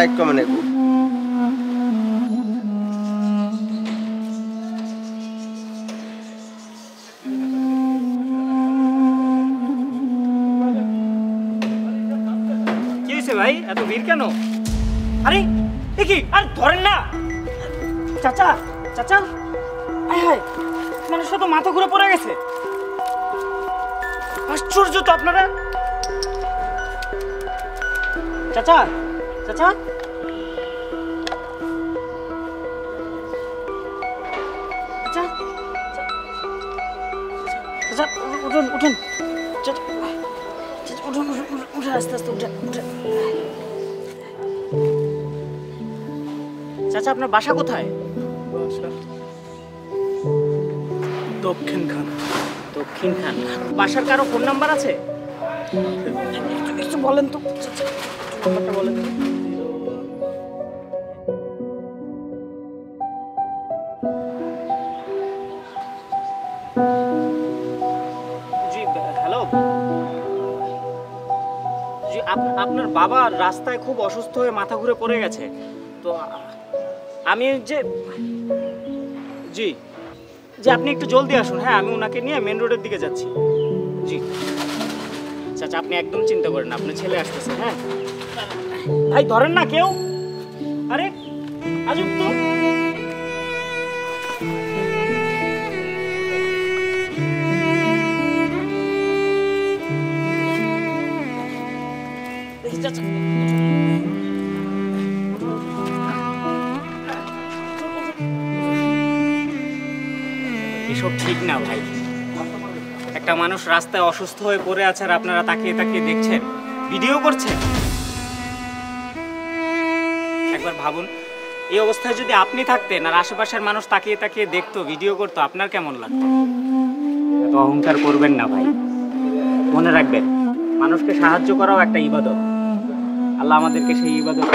Like কমে নেব কি হয়েছে ভাই? এত ভিড় কেন? আরে কি? আর ধরেন না। চাচা চাচা। হায় মানুষটা তো মাথা ঘুরে পড়ে গেছে। আশ্চর্য তো আপনারা। চাচা চাচা উঠুন উঠুন। উঠুন উঠুন আস্তে আস্তে উঠেন উঠেন চাচা আপনার বাসা কোথায়? দক্ষিণ খান দক্ষিণ খান বাসার কারও ফোন নাম্বার আছে? কিছু বলেন তো। বলেন। বাবা রাস্তায় খুব অসুস্থ হয়ে মাথা ঘুরে পড়ে গেছে। তো আমি যে জি, যে আপনি একটু জলদি আসুন। হ্যাঁ আমি ওনাকে নিয়ে মেন রোডের দিকে যাচ্ছি। জি। চাচা, আপনি একদম চিন্তা করেন না, আপনার ছেলে আসতেছে হ্যাঁ। ভাই, ধরেন না কেউ। আরে, আজব তো। ঠিক না, ভাই। একটা মানুষ রাস্তায় অসুস্থ হয়ে পড়ে আছে আর আপনারা তাকিয়ে তাকিয়ে দেখছেন। ভিডিও করছেন? একবার ভাবুন, এই অবস্থায় যদি আপনি থাকতেন আর আশেপাশের মানুষ তাকিয়ে তাকিয়ে দেখতো, ভিডিও করতো, আপনার কেমন লাগতো? এত অহংকার করবেন না, ভাই। মনে রাখবেন, মানুষকে সাহায্য করাও একটা ইবাদত। আল্লাহ আমাদেরকে সেই ইবাদত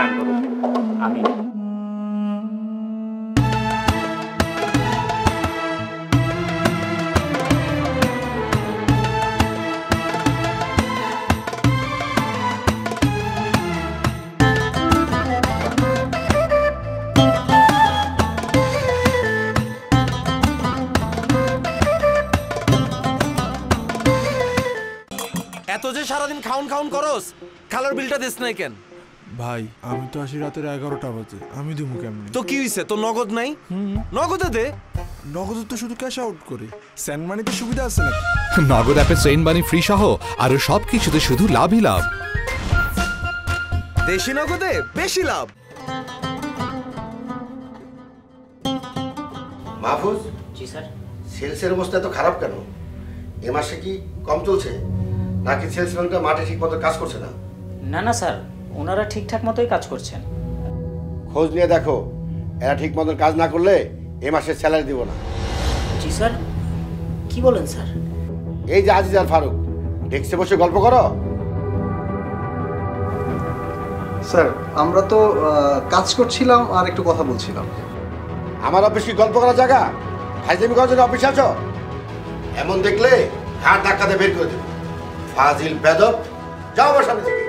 দান করুন আমিন। যে সারাদিন খাউন খাউন করস খালোর বিলটা দিস নাই কেন? ভাই আমি তো আসি রাতের এগারোটা বাজে। আমি দিমু কেমনি? তো কি হইছে? তোর নগদ নাই? নগদে দে। নগদ তো শুধু ক্যাশ আউট করি। স্যান্ড মানিতে সুবিধা আছে নাকি? নগদ অ্যাপে ট্রেন বানি ফ্রি সহ আরও সবকিছুতে শুধু লাভই লাভ। দেশি নগদে বেশি লাভ। মাহফুজ জি স্যার। সেলসের অবস্থা এত খারাপ কেন? এ মাসে কি কম চলছে? নাকি সেলসম্যানটা মাঠে ঠিক মতো কাজ করছে না। না না স্যার ওনারা ঠিকঠাক মতোই কাজ করছেন। খোঁজ নিয়ে দেখো এরা ঠিক মতো কাজ না করলে এ মাসে স্যালারি দিব না। জি স্যার। কি বলেন স্যার? এই যে আজিজ আর ফারুক ডেস্কে বসে গল্প করো। স্যার আমরা তো কাজ করছিলাম আর একটু কথা বলছিলাম। আমার অফিস কি গল্প করার জায়গা? ফাইজলামি করার জন্য অফিসে আছো? এমন দেখলে ঘাট ধাক্কাতে বের করে দেবে। ফাজিল বেদব যাও আমার সামনে থেকে।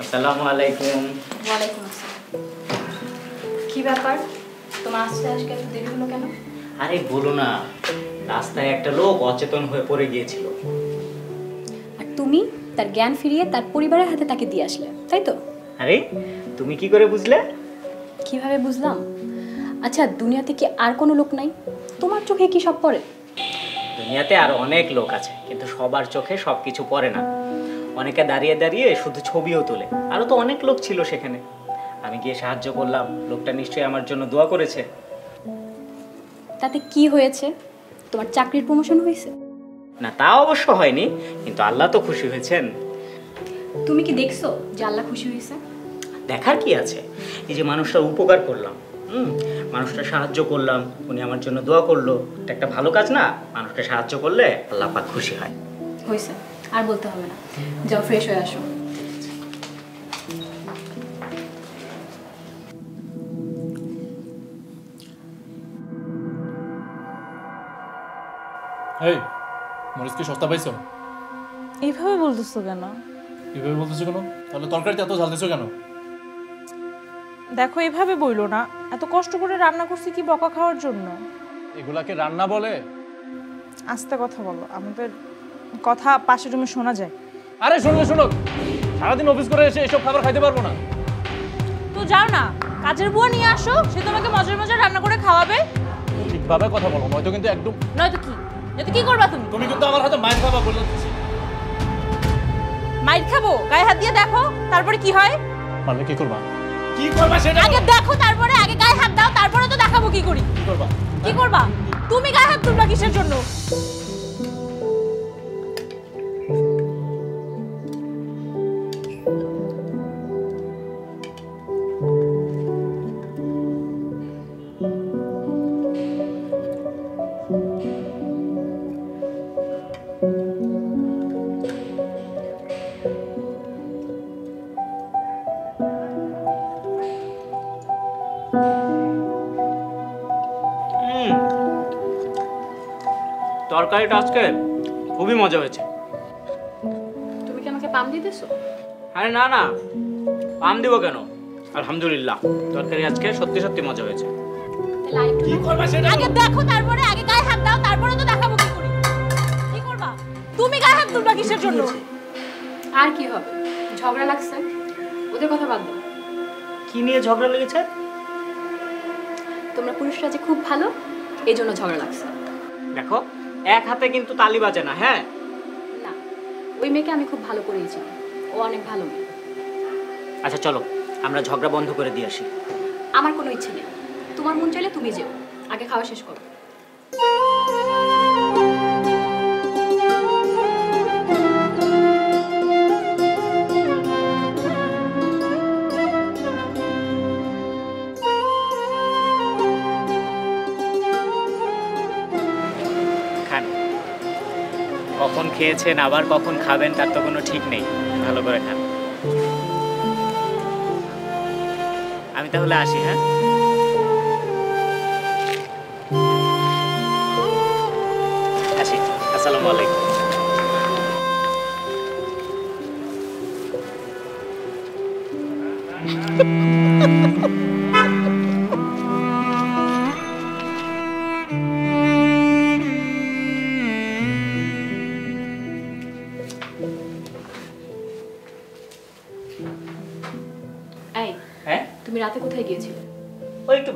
আসসালামু আলাইকুম। ওয়ালাইকুম আসসালাম। কি ব্যাপার? তোমার আসতে আজকে এত দেরি হলো কেন? আরে বলো না রাস্তায় একটা লোক অচেতন হয়ে পড়ে গিয়েছিল। আর তুমি তার জ্ঞান ফিরিয়ে তার পরিবারের হাতে তাকে দিয়ে আসলে তাই তো? আরে তুমি কি করে বুঝলে? কীভাবে বুঝলাম? আচ্ছা দুনিয়াতে কি আর কোনো লোক নাই? তোমার চোখে কি সব পড়ে? দুনিয়াতে আর অনেক লোক আছে কিন্তু সবার চোখে সব কিছু পড়ে না। অনেকে দাঁড়িয়ে দাঁড়িয়ে শুধু ছবিও তোলে। আরও তো অনেক লোক ছিল সেখানে। আমি গিয়ে সাহায্য করলাম। লোকটা নিশ্চয়ই আমার জন্য দোয়া করেছে। তাতে কি হয়েছে? তোমার চাকরির প্রমোশন হয়েছে? না তা অবশ্য হয়নি কিন্তু আল্লাহ তো খুশি হয়েছেন। তুমি কি দেখছ যে আল্লাহ খুশি হয়েছে? দেখার কি আছে? এই যে মানুষটা উপকার করলাম হুম? মানুষটা সাহায্য করলাম উনি আমার জন্য দোয়া করল। এটা একটা ভালো কাজ না? মানুষকে সাহায্য করলে আল্লাহ পাক খুশি হয়। হয়েছে আর বলতে হবে না। যাও ফ্রেশ হয়ে আসো। এই মরিচ কি সস্তা পাইছো? এইভাবে বলতেছো কেন? এভাবে বলতেছো কেন? তাহলে তরকারিতে এত ঝাল দিছো কেন? দেখো এইভাবে বইলো না। এত কষ্ট করে রান্না করছি কি বকা খাওয়ার জন্য? এগুলাকে রান্না বলে? আস্তে কথা বলো আমাদের কথা পাশের রুমে শোনা যায়। আরে শুনলে শুনো। সারাদিন অফিস করে এসে এসব খাবার খাইতে পারব না। তো যাও না কাজের বুয়া নিয়ে আসো সে তোমাকে মজার মজার রান্না করে খাওয়াবে। ঠিকভাবে কথা বলো নয়তো কিন্তু একদম নয়তো কি? নয়তো কি করবা তুমি? তুমি কিন্তু আমার হাতে মায়ের খাবা বলে দিচ্ছি। মাইর খাব? গায়ে হাত দিয়ে দেখো তারপরে কি হয়? পারলে কি করবা? কি করবা সেটা আগে দেখো তারপরে আগে গায়ে হাত দাও তারপরে তো দেখাবো কি করি। কি করবা? কি করবা? তুমি গায়ে হাত তুলবা কিসের জন্য? তরকারিটা আজকে খুবই মজা হয়েছে। তুমি কি আমাকে পাম দিতেছো? আরে না না। পাম দিব কেন? আলহামদুলিল্লাহ তরকারি আজকে সত্যি সত্যি মজা হয়েছে। কি করবা সেটা আগে দেখো তারপরে আগে গায়ে হাত দাও তারপরে তো দেখাবো কি করি। কি করবা? তুমি গায়ে হাত তুলবা কিসের জন্য? আর কি হবে? ঝগড়া লাগছে? ওদের কথা বাদ দাও। কি নিয়ে ঝগড়া লেগেছে? তোমরা পুরুষরা যে খুব ভালো এই জন্য ঝগড়া লাগছে। দেখো এক হাতে কিন্তু তালি বাজে না হ্যাঁ? না ওই মেয়েকে আমি খুব ভালো করেছি ও অনেক ভালো মেয়ে। আচ্ছা চলো আমরা ঝগড়া বন্ধ করে দিয়ে আসি। আমার কোনো ইচ্ছে নেই। তোমার মন চাইলে তুমি যেও। আগে খাওয়া শেষ করো। খেয়েছেন, আবার কখন খাবেন, তার তো কোনো ঠিক নেই। ভালো করে খান। আমি তাহলে আসি হ্যাঁ? আসি। আসসালামু আলাইকুম। এই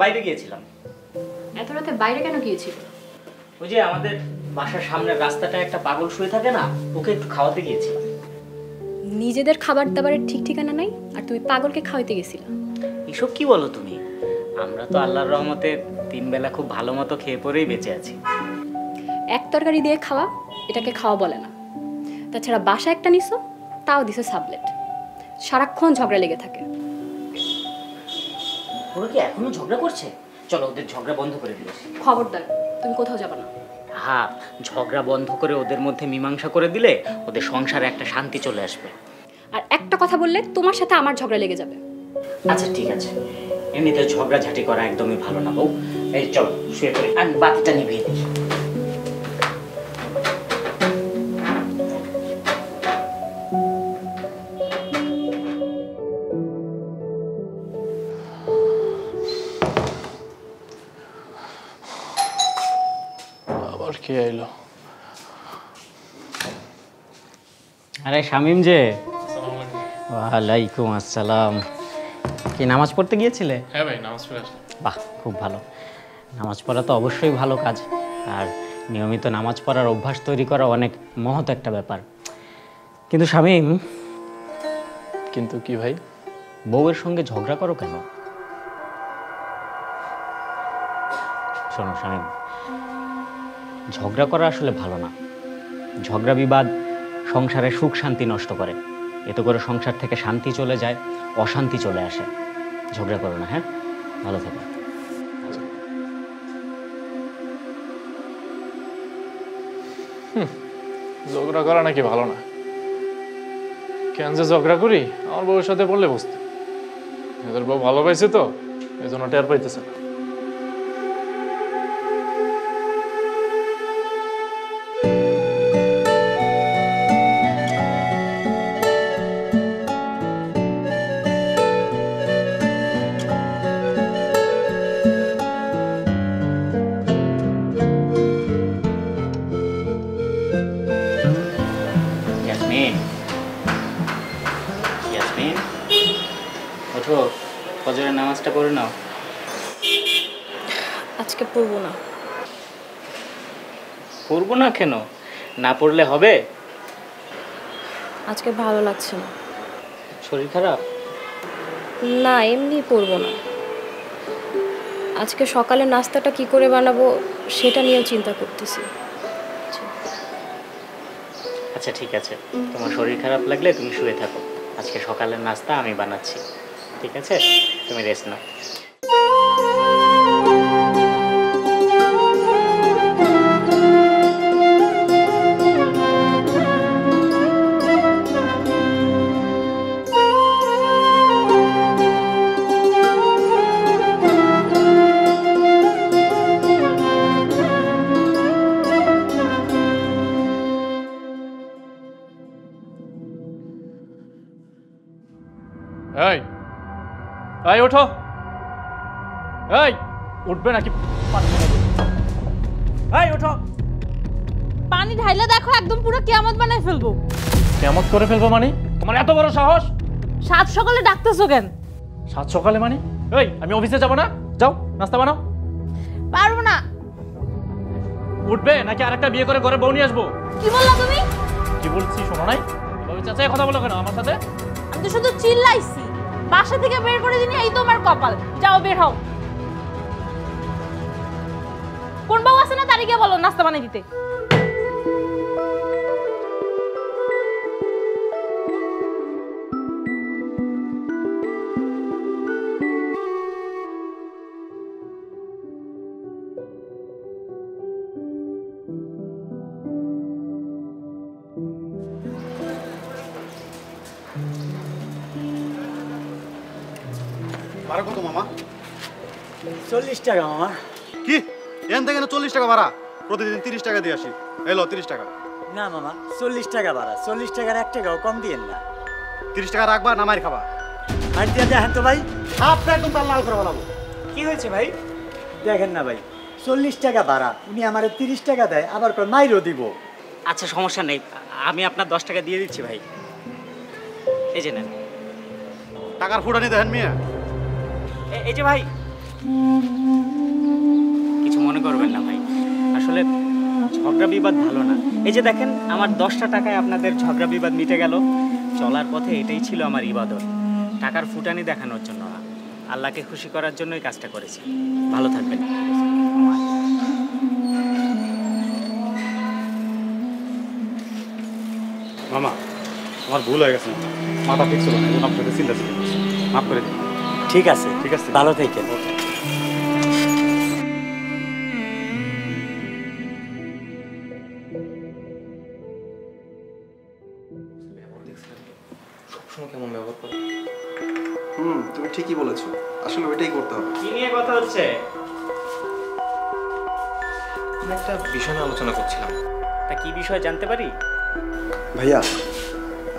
বাইরে গিয়েছিলাম। এত রাতে বাইরে কেন গিয়েছিলে? ওই যে আমাদের বাসার সামনের রাস্তাটা একটা পাগল শুয়ে থাকে না ওকে একটু খাওয়াতে গিয়েছিলাম। নিজেদের খাবার দাবারের ঠিক ঠিকানা নাই আর তুমি পাগলকে খাওয়াইতে গেছিলা। এসব কি বলো তুমি? আমরা তো আল্লাহর রহমতে তিন বেলা খুব ভালো মতো খেয়ে পরেই বেঁচে আছি। এক তরকারি দিয়ে খাওয়া এটাকে খাওয়া বলে না। তাছাড়া বাসা একটা নিছো তাও দিছে সাবলেট। সারাক্ষণ ঝগড়া লেগে থাকে। ওরা কি এখনও ঝগড়া করছে? চলো ওদের ঝগড়া বন্ধ করে দিয়েছি খবরদার তুমি কোথাও যাবে না। হ্যাঁ ঝগড়া বন্ধ করে ওদের মধ্যে মীমাংসা করে দিলে ওদের সংসারে একটা শান্তি চলে আসবে। আর একটা কথা বললে তোমার সাথে আমার ঝগড়া লেগে যাবে। আচ্ছা ঠিক আছে। এমনিতে ঝগড়া ঝাঁটি করা একদমই ভালো না বউ। এই চলো শুয়ে পড়ি। আমি বাতিটা নিভিয়ে দিই। শামিম যে? ওয়ালাইকুম আসসালাম। কি নামাজ পড়তে গিয়েছিলে? হ্যাঁ ভাই নামাজ পড়ে বাহ খুব ভালো। নামাজ পড়া তো অবশ্যই ভালো কাজ। আর নিয়মিত নামাজ পড়ার অভ্যাস তৈরি করা অনেক মহৎ একটা ব্যাপার। কিন্তু শামিম কিন্তু কি ভাই? বউয়ের সঙ্গে ঝগড়া করো কেন? শোনো শামিম ঝগড়া করা আসলে ভালো না। ঝগড়া বিবাদ সংসারে সুখ শান্তি নষ্ট করে। এতে করে সংসার থেকে শান্তি চলে যায়, অশান্তি চলে আসে। ঝগড়া করো না হ্যাঁ? ভালো থেকো। ঝগড়া করা নাকি ভালো না? কেন যে ঝগড়া করি? আমার বউয়ের সাথে পড়লে বুঝতে। এদের বউ ভালো পাইছে তো এই জন্য টের পাইতেছে না। পড়লে হবে? আজকে ভালো লাগছে না। শরীর খারাপ? না এমনি পড়ব না। আজকে সকালে নাস্তাটা কি করে বানাবো সেটা নিয়েও চিন্তা করতেছি। আচ্ছা ঠিক আছে। তোমার শরীর খারাপ লাগলে তুমি শুয়ে থাকো। আজকে সকালের নাস্তা আমি বানাচ্ছি। ঠিক আছে? তুমি রেস্ট নাও। উঠবে নাকি? এই ওঠো। পানি ঢাইলে দেখো একদম পুরো কিয়ামত বানায় ফেলব। কেমন করে ফেলব মানে? তোমার এত বড় সাহস? সাত সকালে ডাকতেছো কেন? সাত সকালে মানে? এই আমি অফিসে যাব না? যাও নাস্তা বানাও। পারব না। উঠবে নাকি আরেকটা বিয়ে করে ঘরে বউ নিয়ে আসব? কি বললা তুমি? কি বলছি শোনো নাই? এভাবে চাচাই কথা বলো কেন আমার সাথে? আমি তো শুধু চিল্লাইছি। বাসা থেকে বের করে দিনি এই তোমার কপাল। যাও বের হও। আছে না তারিখে বলো নাস্তা বানিয়ে দিতে। ভাড়া কত মামা? চল্লিশ টাকা মামা। কি? এখান থেকে চল্লিশ টাকা ভাড়া? প্রতিদিন তিরিশ টাকা দিয়ে আসি। এলো তিরিশ টাকা। না মামা চল্লিশ টাকা ভাড়া। চল্লিশ টাকার এক টাকাও কম দিয়েন না। তিরিশ টাকা রাখবা না মার খাবা? আর দিয়ে দেখেন তো ভাই। হাফটা একদম তার লাল করে ফেলাবো কি হয়েছে ভাই? দেখেন না ভাই চল্লিশ টাকা ভাড়া। উনি আমার তিরিশ টাকা দেয় আবার কয় মাইরও দিব। আচ্ছা সমস্যা নেই। আমি আপনার দশ টাকা দিয়ে দিচ্ছি ভাই। এই যে নেন। টাকার ফুটানি দেখেন মিয়া। এই যে ভাই। ঝগড়া বিবাদ ভালো না। এই যে দেখেন আমার দশটা টাকায় আপনাদের ঝগড়া বিবাদ মিটে গেল। চলার পথে এটাই ছিল আমার ইবাদত। টাকার ফুটানি দেখানোর জন্য না। আল্লাহকে খুশি করার জন্যই কাজটা করেছি। ভালো থাকবেন। মামা আমার ভুল হয়ে গেছে মাথা ঠিক ছিল না চিন্তা ছিল। মাফ করে দিন। ঠিক আছে। ঠিক আছে। ভালো থাকেন।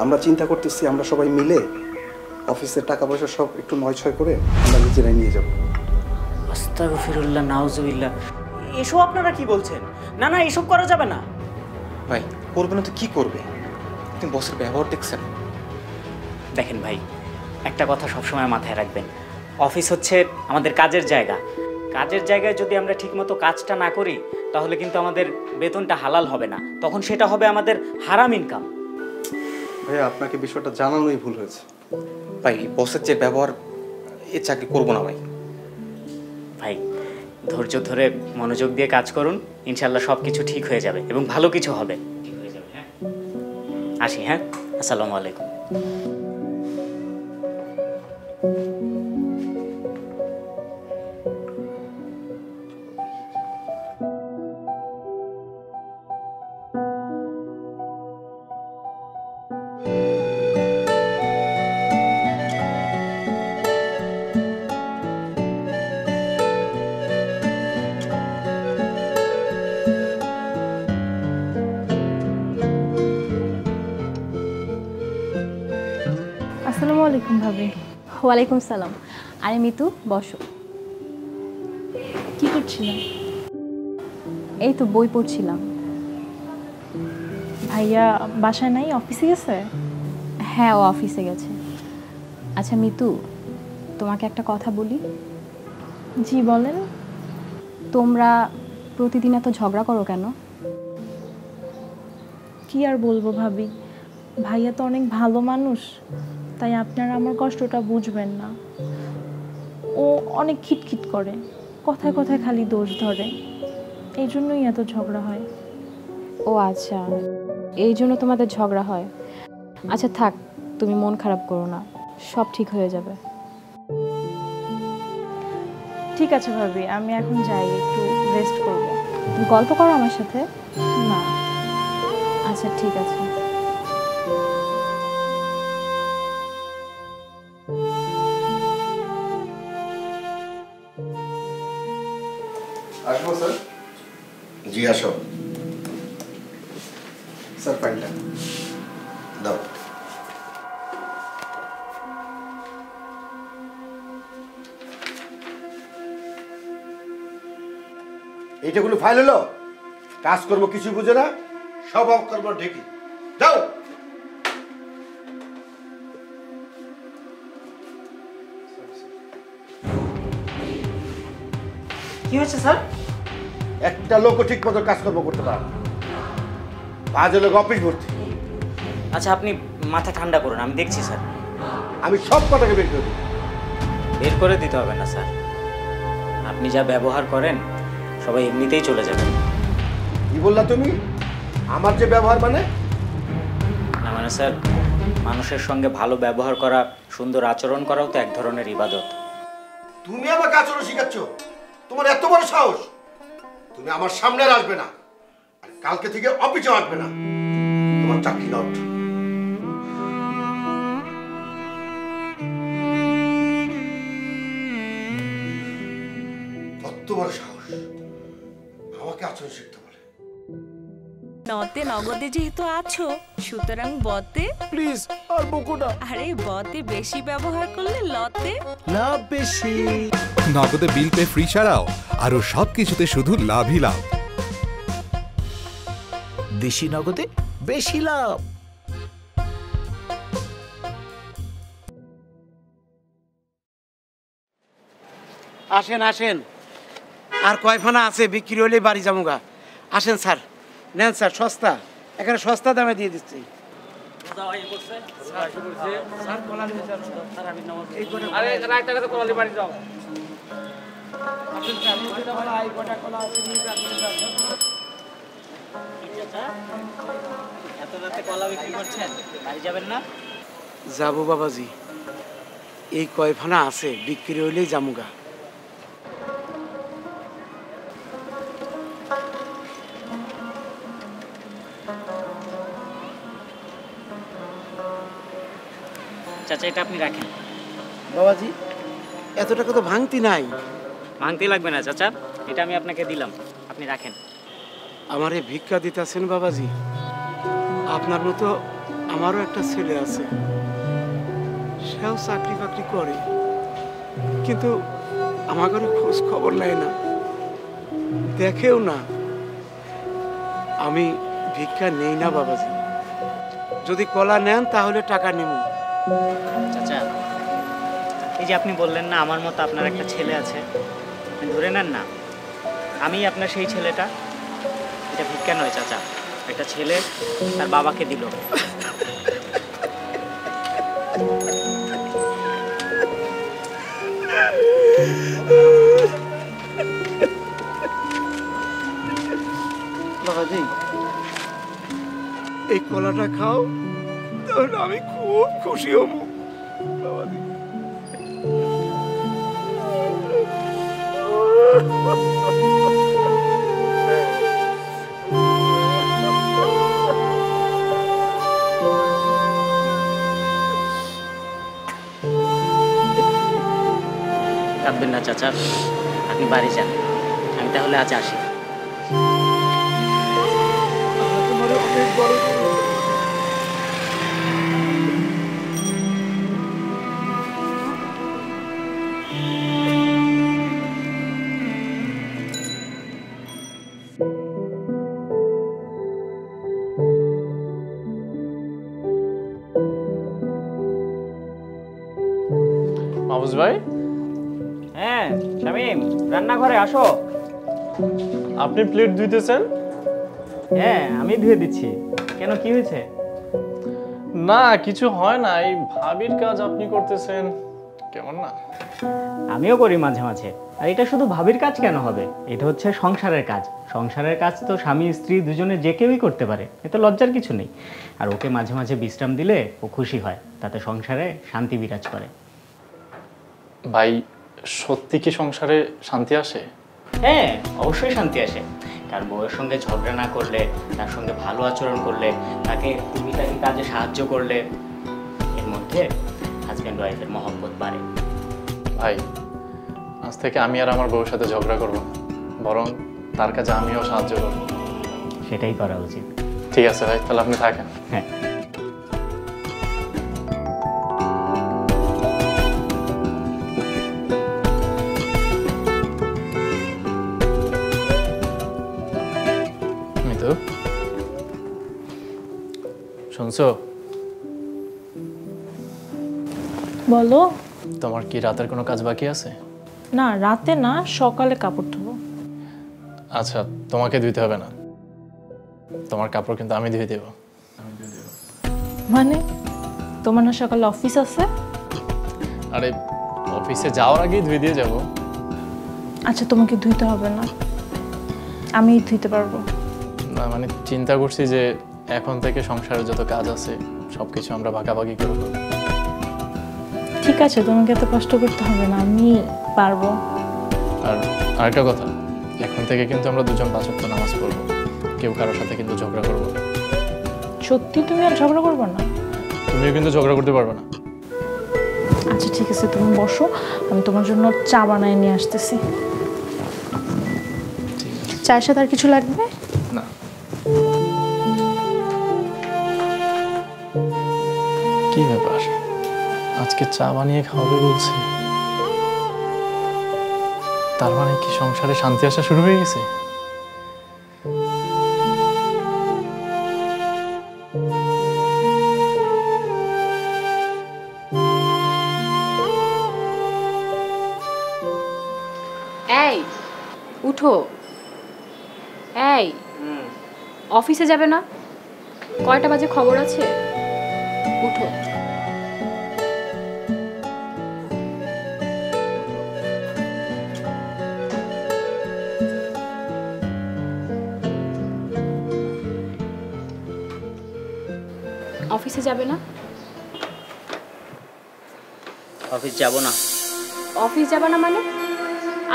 আমরা চিন্তা করতেছি আমরা সবাই মিলে অফিসের টাকা পয়সা সব একটু নয় ছয় করে আমরা নিজেরাই নিয়ে যাব। আস্তাগফিরুল্লাহ নাউজুবিল্লাহ। এসব আপনারা কি বলছেন? না না এসব করা যাবে না। ভাই করবে না তো কি করবে? তুমি বসের ব্যবহার দেখছেন। দেখেন ভাই একটা কথা সবসময় মাথায় রাখবেন। অফিস হচ্ছে আমাদের কাজের জায়গা। কাজের জায়গায় যদি আমরা ঠিকমতো কাজটা না করি তাহলে কিন্তু আমাদের বেতনটা হালাল হবে না। তখন সেটা হবে আমাদের হারাম ইনকাম ভাইয়া আপনাকে বিষয়টা জানানোই ভুল হয়েছে। ভাই বসের যে ব্যবহার এ চাকরি করব না ভাই। ভাই ধৈর্য ধরে মনোযোগ দিয়ে কাজ করুন ইনশাল্লাহ সব কিছু ঠিক হয়ে যাবে এবং ভালো কিছু হবে। আসি হ্যাঁ? আসসালামু আলাইকুম। ওয়ালাইকুম সালাম। আরে মিতু বসো। কি করছিলাম? এই তো বই পড়ছিলাম। ভাইয়া বাসায় নাই? অফিসে গেছে? হ্যাঁ ও অফিসে গেছে। আচ্ছা মিতু তোমাকে একটা কথা বলি? জি বলেন। তোমরা প্রতিদিন এত ঝগড়া করো কেন? কি আর বলব ভাবি? ভাইয়া তো অনেক ভালো মানুষ। তাই আপনারা আমার কষ্টটা বুঝবেন না। ও অনেক খিটখিট করে কথায় কথায় খালি দোষ ধরে। এই জন্যই এত ঝগড়া হয়। ও আচ্ছা এই জন্য তোমাদের ঝগড়া হয়। আচ্ছা থাক তুমি মন খারাপ করো না সব ঠিক হয়ে যাবে। ঠিক আছে ভাবি আমি এখন যাই একটু রেস্ট করব। গল্প করো আমার সাথে? না। আচ্ছা ঠিক আছে। জি আসো। স্যার ফাইলটা দাও। এইটা কোনো ফাইল হলো কাজকর্ম কিছু বুঝে না সব অকর্ম ঢেকি। যাও কি হয়েছে স্যার? একটা লোকও ঠিক মতো কাজকর্ম করতে পারে না। বাজে লোক অফিস ভর্তি। আচ্ছা আপনি মাথা ঠান্ডা করুন আমি দেখছি স্যার। আমি সব কটাকে বের করে বের করে দিতে হবে না স্যার। আপনি যা ব্যবহার করেন সবাই এমনিতেই চলে যাবেন। কি বললা তুমি? আমার যে ব্যবহার মানে? না মানে স্যার মানুষের সঙ্গে ভালো ব্যবহার করা সুন্দর আচরণ করাও তো এক ধরনের ইবাদত। তুমি আমাকে আচরণ শিখাচ্ছ। তোমার এত বড় সাহস। তুমি আমার সামনে আর আসবে না। আর কালকে থেকে অফিসে আসবে না। তোমার চাকরি নট নগদে যেহেতু আছো সুতরাং বতে? প্লিজ আর বকো না। আরে বতে বেশি ব্যবহার করলে লতে? লাভ বেশি। নগদে বিল পে ফ্রি ছাড়াও আরও সব কিছুতে শুধু লাভই লাভ। দেশি নগদে বেশি লাভ। আসেন আসেন। আর কয় ফানা আছে? বিক্রি হলে বাড়ি যামুগা। আসেন স্যার। নেন স্যার সস্তা। এখানে সস্তা দামে দিয়ে দিচ্ছি। যাব বাবাজি। এই কয় ফানা আছে বিক্রি হইলেই জামুগা চাচা এটা আপনি রাখেন। বাবাজি এত টাকা তো ভাঙতি নাই। ভাঙতে লাগবে না চাচা এটা আমি আপনাকে দিলাম আপনি রাখেন। আমারে ভিক্ষা দিতেছেন বাবাজি। আপনার মতো আমারও একটা ছেলে আছে। সেও চাকরি বাকরি করে। কিন্তু আমার ঘরে খোঁজ খবর নেয় না। দেখেও না। আমি ভিক্ষা নেই না বাবাজি। যদি কলা নেন তাহলে টাকা নেব চাচা, এই যে আপনি বললেন না আমার মতো আপনার একটা ছেলে আছে, ধরে নেন না, আমি আপনার সেই ছেলেটা, এটা ভিক্ষা নয় চাচা, একটা ছেলে তার বাবাকে দিল। বাবাজি, এই কলাটা খাও, তাহলে আমি খুব খুব খুশি হব। কাঁদবেন না চাচা। আপনি বাড়ি যান। আমি তাহলে আজ আসি। মাহবুজ আসো। আপনি প্লেট ধুইতেছেন হ্যাঁ আমি ধুয়ে দিচ্ছি। কেন কি হয়েছে? না কিছু হয় না এই ভাবির কাজ আপনি করতেছেন। কেমন না? আমিও করি মাঝে মাঝে। আর এটা শুধু ভাবির কাজ কেন হবে? এটা হচ্ছে সংসারের কাজ। সংসারের কাজ তো স্বামী স্ত্রী দুজনে যে কেউই করতে পারে এতে লজ্জার কিছু নেই। আর ওকে মাঝে মাঝে বিশ্রাম দিলে ও খুশি হয় তাতে সংসারে শান্তি বিরাজ করে। ভাই সত্যি কি সংসারে শান্তি আসে? হ্যাঁ অবশ্যই শান্তি আসে। কার বউয়ের সঙ্গে ঝগড়া না করলে তার সঙ্গে ভালো আচরণ করলে তাকে তুমি তাকে কাজে সাহায্য করলে এর মধ্যে হাজব্যান্ড ওয়াইফের মহব্বত বাড়ে। ভাই আজ থেকে আমি আর আমার বউয়ের সাথে ঝগড়া করব বরং তার কাছে আমিও সাহায্য করব। সেটাই করা উচিত। ঠিক আছে ভাই তাহলে আপনি থাকেন। হ্যাঁ। শুনছো বলো। তোমার কি রাতের কোনো কাজ বাকি আছে? না রাতে না সকালে কাপড় ধোবো। আচ্ছা তোমাকে ধুইতে হবে না। তোমার কাপড় কিন্তু আমি ধুয়ে দেবো। মানে? তোমার না সকালে অফিস আছে? আরে অফিসে যাওয়ার আগেই ধুয়ে দিয়ে যাব। আচ্ছা তোমাকে ধুইতে হবে না। আমি ধুইতে পারব। না মানে চিন্তা করছি যে এখন থেকে সংসারের যত কাজ আছে সব কিছু আমরা ভাগাভাগি করে করব। ঠিক আছে তোমাকে এত কষ্ট করতে হবে না আমি পারব। আর আরেকটা কথা এখন থেকে কিন্তু আমরা দুজন পাঁচ ওয়াক্ত নামাজ পড়ব। কেউ কারোর সাথে কিন্তু ঝগড়া করব না। সত্যি তুমি আর ঝগড়া করবে না? তুমিও কিন্তু ঝগড়া করতে পারবে না। আচ্ছা ঠিক আছে তুমি বসো আমি তোমার জন্য চা বানায় নিয়ে আসতেছি। চায়ের সাথে আর কিছু লাগবে? চা বানিয়ে খাওয়াবে বলছে। তার মানে কি সংসারে শান্তি আসা শুরু হয়ে গেছে? এই উঠো। এই অফিসে যাবে না? কয়টা বাজে খবর আছে? উঠো। যাবে না? অফিস যাব না। অফিস যাবে না মানে?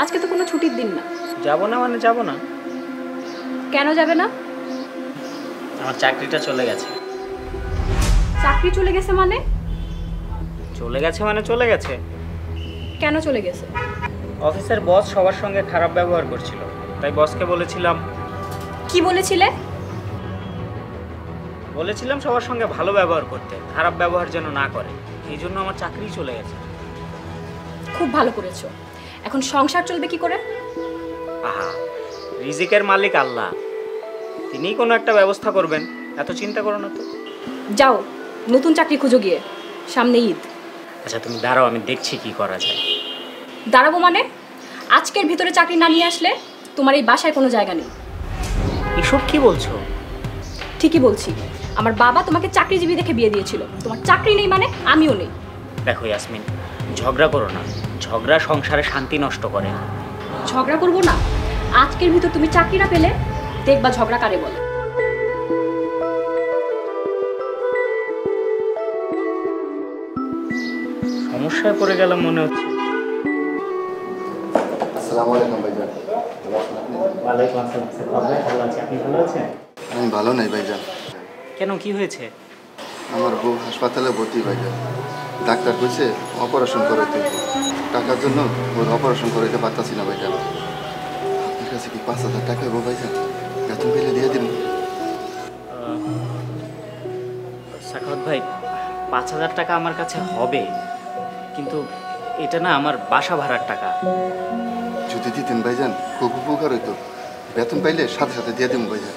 আজকে তো কোনো ছুটির দিন না। যাব না মানে যাব না। কেন যাবে না? আমার চাকরিটা চলে গেছে। চাকরি চলে গেছে মানে? চলে গেছে মানে চলে গেছে। কেন চলে গেছে? অফিসের বস সবার সঙ্গে খারাপ ব্যবহার করছিল। তাই বসকে বলেছিলাম কি বলেছিলে? বলেছিলাম সবার সঙ্গে ভালো ব্যবহার করতে খারাপ ব্যবহার যেন না করে। এই জন্য আমার চাকরি চলে গেছে। খুব ভালো করেছ। এখন সংসার চলবে কি করে? আহা রিজিকের মালিক আল্লাহ। তিনিই কোনো একটা ব্যবস্থা করবেন। এত চিন্তা করো না তো। যাও নতুন চাকরি খুঁজো গিয়ে। সামনে ঈদ। আচ্ছা তুমি দাঁড়াও আমি দেখছি কি করা যায়। দাঁড়াবো মানে? আজকের ভিতরে চাকরি না নিয়ে আসলে তোমার এই বাসায় কোনো জায়গা নেই। এসব কি বলছো? ঠিকই বলছি। আমার বাবা তোমাকে চাকরিজীবী দেখে বিয়ে দিয়েছিল। তোমার চাকরি নেই মানে আমিও নেই। দেখো ইয়াসমিন ঝগড়া করো না। ঝগড়া সংসারে শান্তি নষ্ট করে। ঝগড়া করব না। আজকের ভিতর তুমি চাকরি না পেলে দেখবা ঝগড়া কারে বলে। সমস্যায় পড়ে গেলাম মনে হচ্ছে। আসসালামু আলাইকুম ভাইজান। ওয়ালাইকুম আসসালাম। স্যার ভালো আছি আপনি ভালো আছেন? আমি ভালো নাই ভাইজান। কেন কি হয়েছে? আমার বউ হাসপাতালে ভর্তি ভাইজান ডাক্তার কইছে অপারেশন করাইতে টাকার জন্য ওর অপারেশন করাইতে পারতাছি না ভাইজান। আপনার কাছে কি পাঁচ হাজার টাকা হব ভাইজান? বেতন পেলে দিয়ে দিন। সাখাওয়াত ভাই পাঁচ হাজার টাকা আমার কাছে হবে কিন্তু এটা না আমার বাসা ভাড়ার টাকা। যদি দিতেন ভাইজান খুব উপকার হইতো। বেতন পাইলে সাথে সাথে দিয়ে দিব ভাইজান।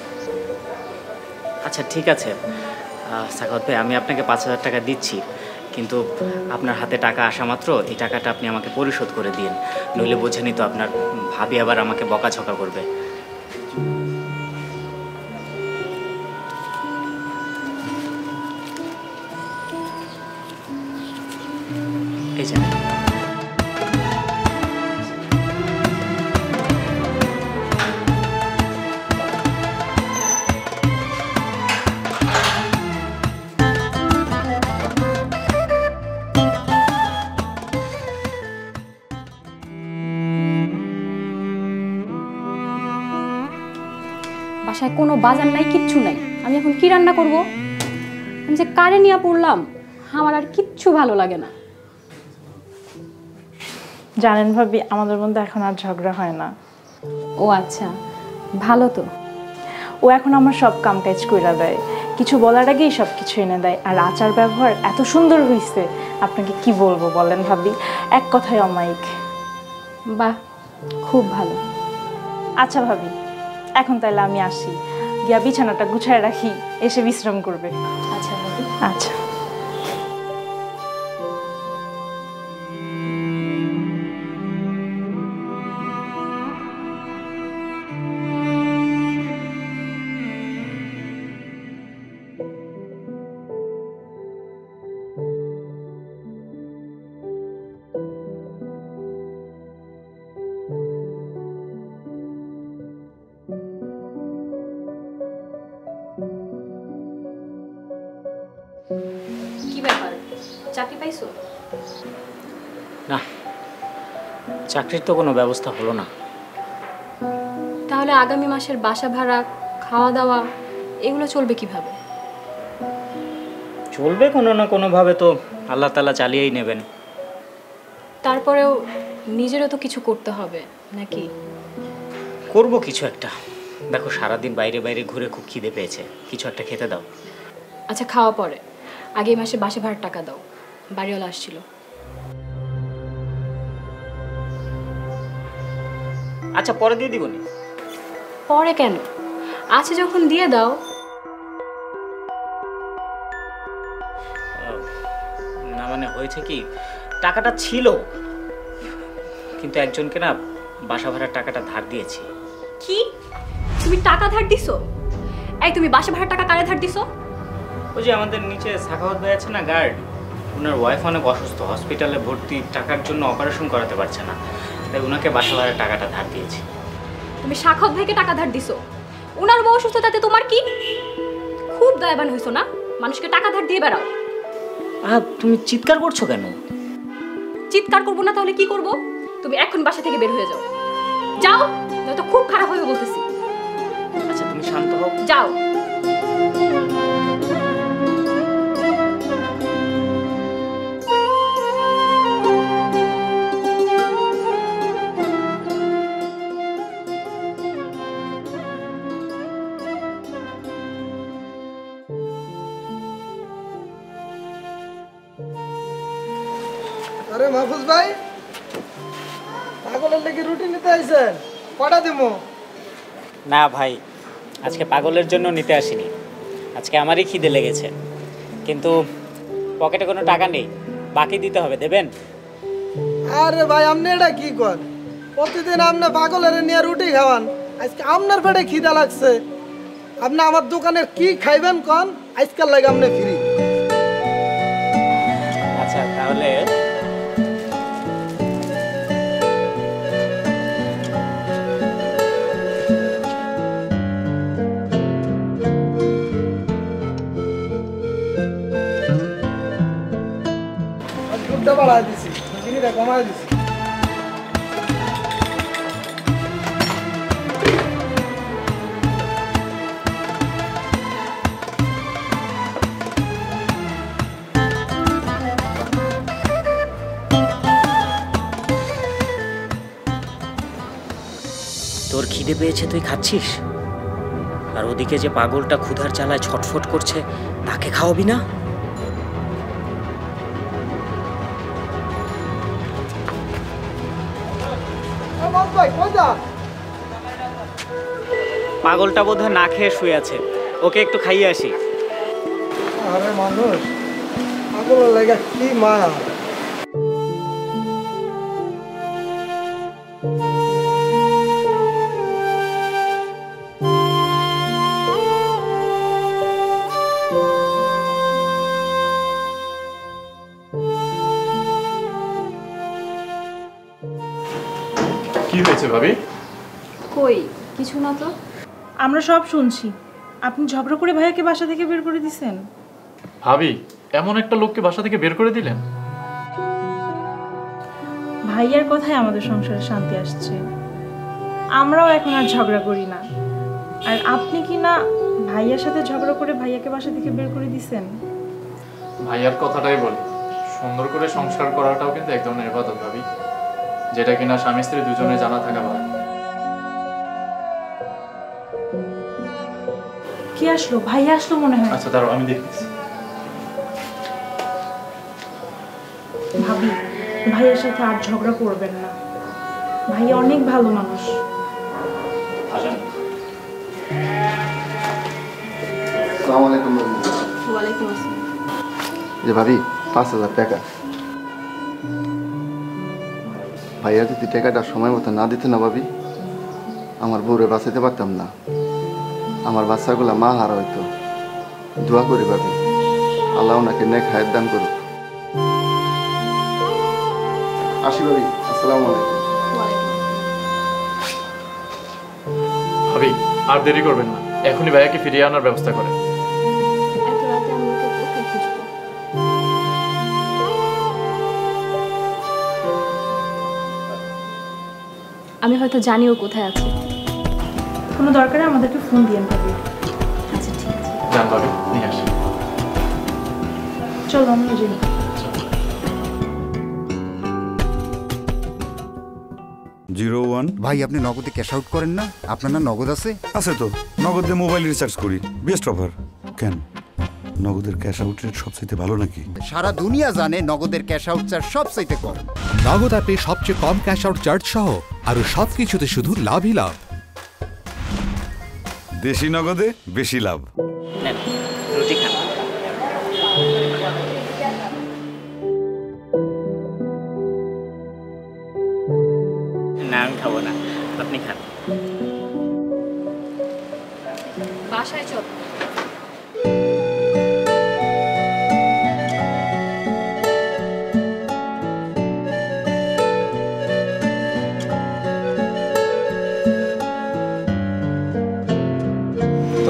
আচ্ছা ঠিক আছে। সাগত ভাই, আমি আপনাকে পাঁচ হাজার টাকা দিচ্ছি, কিন্তু আপনার হাতে টাকা আসা মাত্র, এই টাকাটা আপনি আমাকে পরিশোধ করে দিন। নইলে বোঝেনি তো আপনার ভাবি আবার আমাকে বকাঝকা করবে। বাসায় কোনো বাজার নাই কিচ্ছু নাই। আমি এখন কি রান্না করব? আমি যে কারে নিয়ে পড়লাম আমার আর কিচ্ছু ভালো লাগে না। জানেন ভাবি আমাদের মধ্যে এখন আর ঝগড়া হয় না। ও আচ্ছা ভালো তো। ও এখন আমার সব কাম কাজ কইরা দেয়। কিছু বলার আগেই সব কিছু এনে দেয়। আর আচার ব্যবহার এত সুন্দর হইছে আপনাকে কি বলব বলেন ভাবি? এক কথায় অমায়িক। বাহ খুব ভালো। আচ্ছা ভাবি এখন তাহলে আমি আসি। গিয়া বিছানাটা গুছায় রাখি এসে বিশ্রাম করবে। আচ্ছা আচ্ছা। চাকরি পাইছো? না চাকরির তো কোনো ব্যবস্থা হলো না। তাহলে আগামী মাসের বাসা ভাড়া খাওয়া দাওয়া এগুলো চলবে কীভাবে? চলবে কোনো না কোনোভাবে তো আল্লাহ তালা চালিয়েই নেবেন। তারপরেও নিজেরও তো কিছু করতে হবে নাকি? করব কিছু একটা। দেখো সারাদিন বাইরে বাইরে ঘুরে খুব খিদে পেয়েছে। কিছু একটা খেতে দাও। আচ্ছা খাওয়া পরে। আগে মাসে বাসা ভাড়ার টাকা দাও। বাড়িওয়ালা আসছিল। আচ্ছা পরে দিয়ে দিবনি পরে কেন? আছে যখন দিয়ে দাও। না মানে হয়েছে কি টাকাটা ছিল কিন্তু একজনকে না বাসা ভাড়ার টাকাটা ধার দিয়েছি। কি? তুমি টাকা ধার দিছো? এই তুমি বাসা ভাড়ার টাকা কারে ধার দিছো? ওই যে আমাদের নিচে সাখাওয়াত ভাই আছে না গার্ড? ওনার ওয়াইফ অনেক অসুস্থ হসপিটালে ভর্তি টাকার জন্য অপারেশন করাতে পারছে না। তাই ওনাকে বাসা ভাড়ার টাকাটা ধার দিয়েছি। তুমি সাক্ষক ভাইকে টাকা ধার দিছো। ওনার বউ অসুস্থ তাতে তোমার কি? খুব দয়াবান হইছো না? মানুষকে টাকা ধার দিয়ে বেড়াও। আহ তুমি চিৎকার করছ কেন? চিৎকার করব না তাহলে কি করব? তুমি এখন বাসা থেকে বের হয়ে যাও। যাও নয়তো খুব খারাপ হবে বলতেছি। আচ্ছা তুমি শান্ত হও। যাও। ভাই? পাগলের লেগে রুটি নিতে আইছেন। কটা দিমু? না ভাই আজকে পাগলের জন্য নিতে আসিনি। আজকে আমারই খিদে লেগেছে। কিন্তু পকেটে কোনো টাকা নেই বাকি দিতে হবে দেবেন? আরে ভাই আপনি এটা কি কর? প্রতিদিন আপনি পাগলের নিয়ে রুটি খাওয়ান। আজকে আপনার পেটে খিদা লাগছে। আপনি আমার দোকানের কি খাইবেন কন? আজকাল লাগে আপনি ফ্রি তোর খিদে পেয়েছে, তুই খাচ্ছিস? আর ওদিকে যে পাগলটা ক্ষুধার চালায় ছটফট করছে, তাকে খাওয়াবি না? পাগলটা বোধহয় না খেয়ে শুয়ে আছে। ওকে একটু খাইয়ে আসি। আরে মানুষ পাগলের লাগা কি মায়া? কি হয়েছে ভাবি? কই কিছু না তো। আমরা সব শুনছি। আপনি ঝগড়া করে ভাইয়াকে বাসা থেকে বের করে দিছেন? ভাবি এমন একটা লোককে বাসা থেকে বের করে দিলেন? ভাইয়ার কথায় আমাদের সংসারে শান্তি আসছে। আমরাও এখন আর ঝগড়া করি না। আর আপনি কি না ভাইয়ার সাথে ঝগড়া করে ভাইয়াকে বাসা থেকে বের করে দিছেন? ভাইয়ার কথাটাই বলি। সুন্দর করে সংসার করাটাও কিন্তু এক ধরনের ইবাদত ভাবি। যেটা কিনা স্বামী স্ত্রী দুজনে জানা থাকা ভালো। আসলো? ভাইয়া আসলো মনে হয়। আচ্ছা দাঁড়াও আমি দেখতেছি। ভাবি ভাইয়ের সাথে আর ঝগড়া করবেন না। ভাইয়া অনেক ভালো মানুষ। আসেন। আসসালামু আলাইকুম ওয়ালাইকুম আসসালাম। যে ভাবি পাঁচ হাজার টাকা। ভাইয়া যদি টাকাটা সময় মতো না দিতে না ভাবি আমার বউরে বাঁচাতে পারতাম না। আমার বাচ্চাগুলা মা হারা হইতো দোয়া করি ভাবি আল্লাহ ওনাকে নেক হায়াত দান করুক। আসি ভাবি আসসালামু আলাইকুম। ভাবি আর দেরি করবেন না। এখনই ভাইয়াকে ফিরিয়ে আনার ব্যবস্থা করেন খুঁজবো? আমি হয়তো জানিও কোথায় আছে। কোনো দরকারে আমাদেরকে ফোন দিয়েন ভাবি আচ্ছা ঠিক আছে। যান ভাবি নিয়ে আসি। চলো আমরা যাই। Zero one. ভাই আপনি নগদে ক্যাশ আউট করেন না? আপনার না নগদ আছে? আছে তো। নগদে মোবাইল রিচার্জ করি। বেস্ট অফার কেন? নগদের ক্যাশ আউট রেট সবচেয়ে ভালো নাকি? সারা দুনিয়া জানে নগদের ক্যাশ আউট চার্জ সব চাইতে কম। নগদ অ্যাপে সবচেয়ে কম ক্যাশ আউট চার্জ সহ আরও সবকিছুতে শুধু লাভই লাভ। দেশি নগদে বেশি লাভ।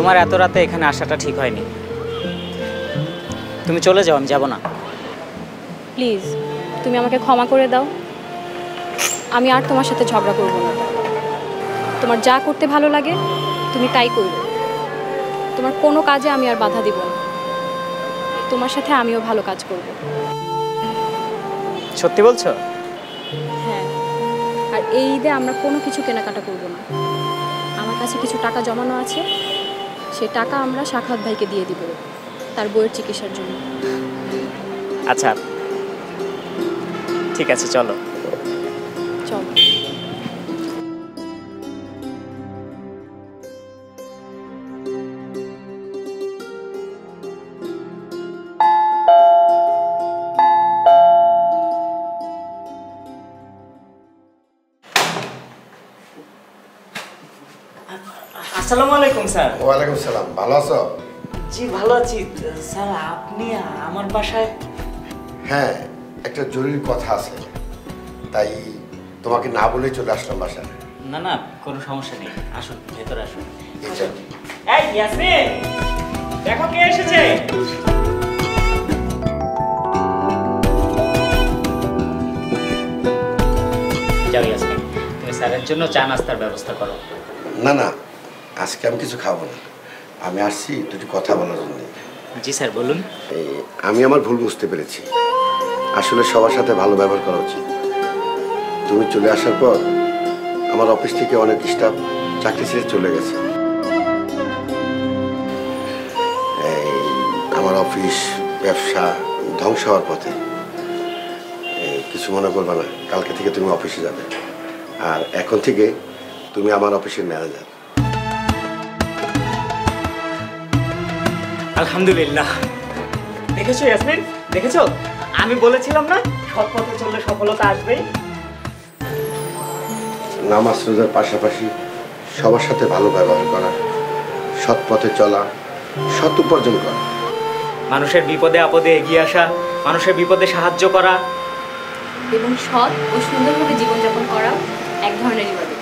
তোমার এত রাতে এখানে আসাটা ঠিক হয়নি। তুমি চলে যাও আমি যাব না। প্লিজ তুমি আমাকে ক্ষমা করে দাও। আমি আর তোমার সাথে ঝগড়া করব না। তোমার যা করতে ভালো লাগে তুমি তাই করবে। তোমার কোনো কাজে আমি আর বাধা দিব না। তোমার সাথে আমিও ভালো কাজ করব। সত্যি বলছো? হ্যাঁ আর এই ঈদে আমরা কোনো কিছু কেনাকাটা করব না। আমার কাছে কিছু টাকা জমানো আছে সেই টাকা আমরা সাখাত ভাইকে দিয়ে দিব তার বইয়ের চিকিৎসার জন্য। আচ্ছা। ঠিক আছে চলো। চলো। আসসালামু আলাইকুম স্যার। ওয়ালাইকুম সালাম। ভালো আছো? জি ভালো আছি। স্যার আপনি আমার বাসায় হ্যাঁ একটা জরুরি কথা আছে। তাই তোমাকে না বলে চলে আসলাম বাসায়। না না কোনো সমস্যা নেই। আসুন ভেতরে আসুন। এই ইয়াসমিন! দেখো কে এসেছে। যাও ইয়াসমিন। তুমি স্যারের জন্য চা নাস্তার ব্যবস্থা করো। না না আজকে আমি কিছু খাব না। আমি আসছি দুটি কথা বলার জন্য। জি স্যার বলুন। আমি আমার ভুল বুঝতে পেরেছি। আসলে সবার সাথে ভালো ব্যবহার করা উচিত। তুমি চলে আসার পর আমার অফিস থেকে অনেক স্টাফ চাকরি ছেড়ে চলে গেছে। এই আমার অফিস ব্যবসা ধ্বংস হওয়ার পথে। এই কিছু মনে করবে না কালকে থেকে তুমি অফিসে যাবে। আর এখন থেকে তুমি আমার অফিসের ম্যানেজার। আলহামদুলিল্লাহ। দেখেছ ইয়াসমিন দেখেছ? আমি বলেছিলাম না সৎ পথে চললে সফলতা আসবেই। নামাজ রোজার পাশাপাশি সবার সাথে ভালো ব্যবহার করা সৎ পথে চলা সৎ উপার্জন করা। মানুষের বিপদে আপদে এগিয়ে আসা মানুষের বিপদে সাহায্য করা। এবং সৎ ও সুন্দরভাবে জীবনযাপন করা এক ধরনের ইবাদত।